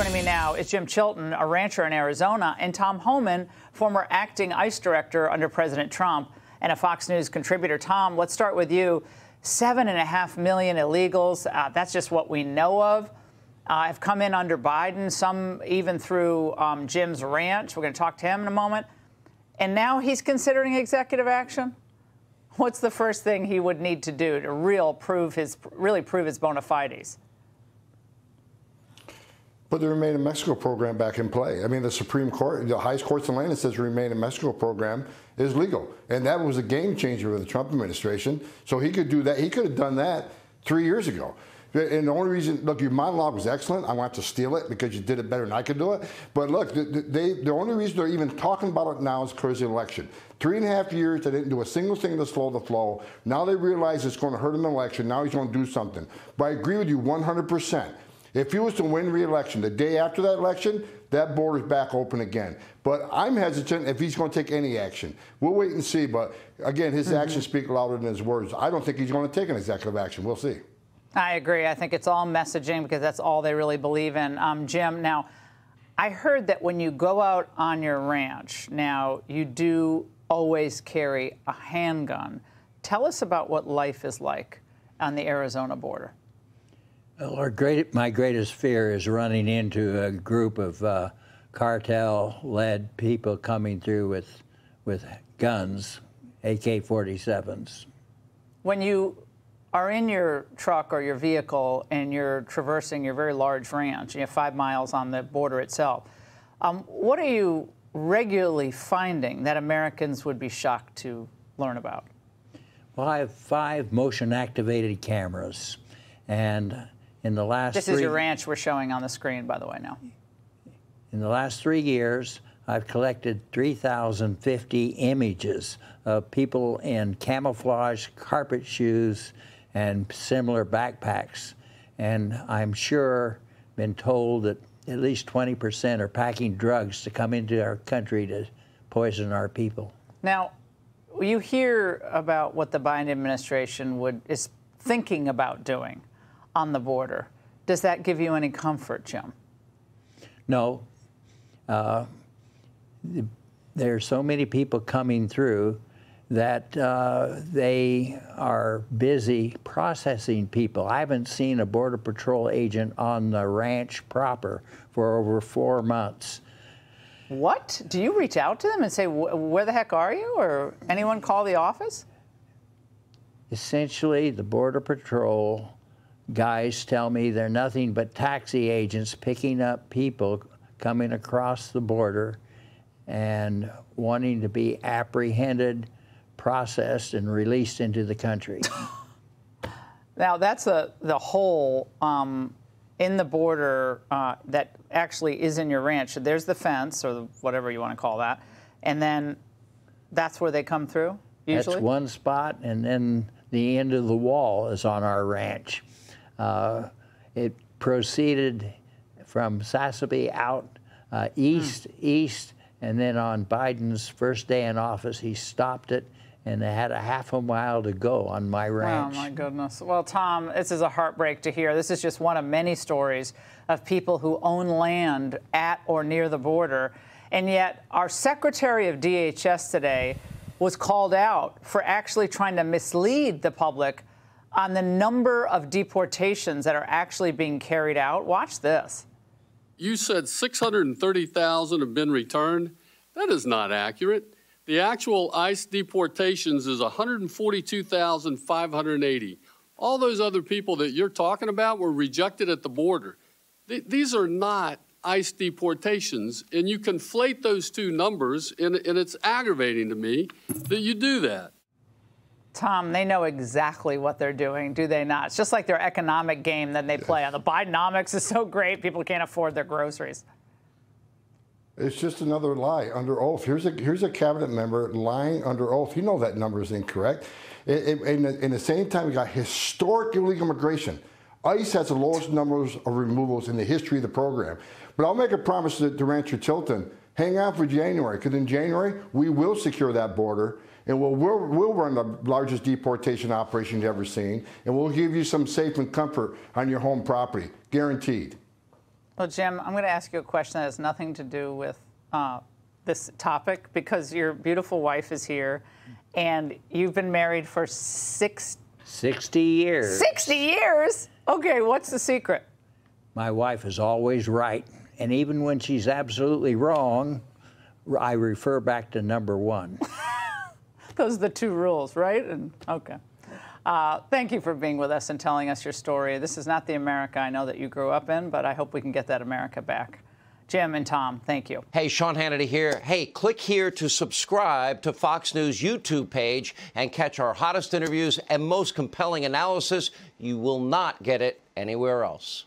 Joining me now is Jim Chilton, a rancher in Arizona, and Tom Homan, former acting ICE director under President Trump and a Fox News contributor. Tom, let's start with you. Seven and a half million illegals, uh, that's just what we know of, uh, have come in under Biden, some even through um, Jim's ranch. We're going to talk to him in a moment. And now he's considering executive action? What's the first thing he would need to do to real prove his, really prove his bona fides? Put the Remain in Mexico program back in play. I mean, the Supreme Court, the highest courts in the land says the Remain in Mexico program is legal. And that was a game changer for the Trump administration. So he could do that. He could have done that three years ago. And the only reason, look, your monologue was excellent. I want to steal it because you did it better than I could do it. But look, they, the only reason they're even talking about it now is because of the election. Three and a half years, they didn't do a single thing to slow the flow. Now they realize it's going to hurt the election. Now he's going to do something. But I agree with you 100%. If he was to win re-election, the day after that election, that border's back open again. But I'm hesitant if he's going to take any action. We'll wait and see. But again, his mm-hmm. actions speak louder than his words. I don't think he's going to take an executive action. We'll see. I agree. I think it's all messaging because that's all they really believe in. Um, Jim, now, I heard that when you go out on your ranch, now you do always carry a handgun. Tell us about what life is like on the Arizona border. Well, great, my greatest fear is running into a group of uh, cartel-led people coming through with with guns, AK-47s. When you are in your truck or your vehicle and you're traversing your very large ranch, you have five miles on the border itself, um, what are you regularly finding that Americans would be shocked to learn about? Well, I have five motion-activated cameras, and in the last This is your ranch we're showing on the screen, by the way, now. In the last three years, I've collected 3,050 images of people in camouflage carpet shoes and similar backpacks. And I'm sure been told that at least 20% are packing drugs to come into our country to poison our people. Now, you hear about what the Biden administration would is thinking about doing on the border. Does that give you any comfort, Jim? No. Uh, there are so many people coming through that uh, they are busy processing people. I haven't seen a Border Patrol agent on the ranch proper for over four months. What? Do you reach out to them and say, where the heck are you? Or anyone call the office? Essentially, the Border Patrol guys tell me they're nothing but taxi agents picking up people coming across the border and wanting to be apprehended, processed, and released into the country. now, that's a, the hole um, in the border uh, that actually is in your ranch. There's the fence, or the, whatever you want to call that, and then that's where they come through, usually? That's one spot, and then the end of the wall is on our ranch. Uh, it proceeded from Sasabe out uh, east, mm. east, and then on Biden's first day in office, he stopped it and they had a half a mile to go on my ranch. Oh, my goodness. Well, Tom, this is a heartbreak to hear. This is just one of many stories of people who own land at or near the border. And yet, our Secretary of DHS today was called out for actually trying to mislead the public on the number of deportations that are actually being carried out. Watch this. You said 630,000 have been returned. That is not accurate. The actual ICE deportations is 142,580. All those other people that you're talking about were rejected at the border. Th these are not ICE deportations, and you conflate those two numbers, and, and it's aggravating to me that you do that. Tom, they know exactly what they're doing, do they not? It's just like their economic game that they play on. The Bidenomics is so great, people can't afford their groceries. It's just another lie under oath. Here's a here's a cabinet member lying under oath. You know that number is incorrect. In, the, in the same time, we got historic illegal immigration. ICE has the lowest numbers of removals in the history of the program. But I'll make a promise to, to Rancher Chilton. Hang out for January, because in January, we will secure that border and we'll, we'll, we'll, run the largest deportation operation you've ever seen, and we'll give you some safe and comfort on your home property, guaranteed. Well, Jim, I'm going to ask you a question that has nothing to do with uh, this topic because your beautiful wife is here and you've been married for six, 60 years. 60 years. Okay, what's the secret? My wife is always right. And even when she's absolutely wrong, I refer back to number one. Those are the two rules, right? And okay. Uh, thank you for being with us and telling us your story. This is not the America I know that you grew up in, but I hope we can get that America back. Jim and Tom, thank you. Hey, Sean Hannity here. Hey, click here to subscribe to Fox News YouTube page and catch our hottest interviews and most compelling analysis. You will not get it anywhere else.